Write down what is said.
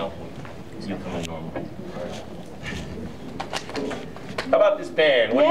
out you come in normal. How about this band? What